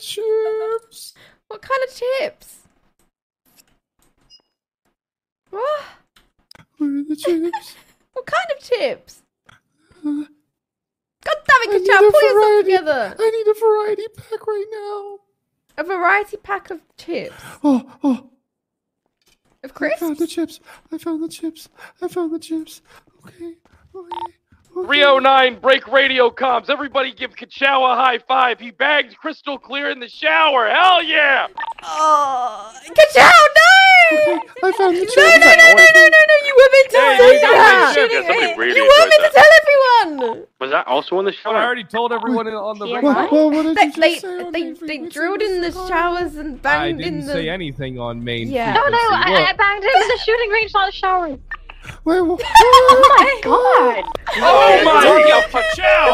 chips. What kind of chips? What? Where are the chips? What kind of chips? Uh, God damn it, I need Kachao, a pull yourself variety. together. I need a variety pack right now. A variety pack of chips. Oh, oh. Of crisps? I found the chips. I found the chips. I found the chips. Okay. Okay. 309 break radio comms. Everybody give Ka Chao a high five. He bagged crystal clear in the shower. Hell yeah! Oh, Kachao, no! I found the chips. No, no, no, no, no, no, no, you were meant to Hey, say you got that! me, Yeah, somebody really You were enjoyed meant to tell everyone! Was that also in the shower? I already told everyone on the Yeah, radio. Well, well, what did They, you just they, say on they, main they frequency, drilled in the Mr. Connor? showers and I didn't in say anything on main Yeah. No, no. I, Look, I banged him in the shooting range, not the shower. Wait, well, Oh my god! Oh my god, Ka Chao,